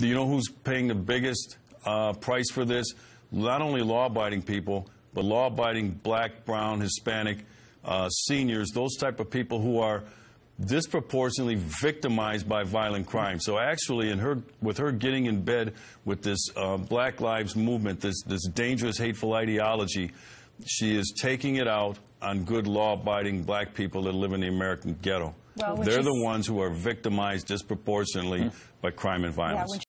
Do you know who's paying the biggest uh, price for this? Not only law-abiding people, but law-abiding black, brown, Hispanic, uh, seniors, those type of people who are disproportionately victimized by violent crime. So actually, in her, with her getting in bed with this uh, Black Lives Movement, this, this dangerous, hateful ideology, she is taking it out on good, law-abiding black people that live in the American ghetto. Well, They're the ones who are victimized disproportionately by crime and violence. Yeah,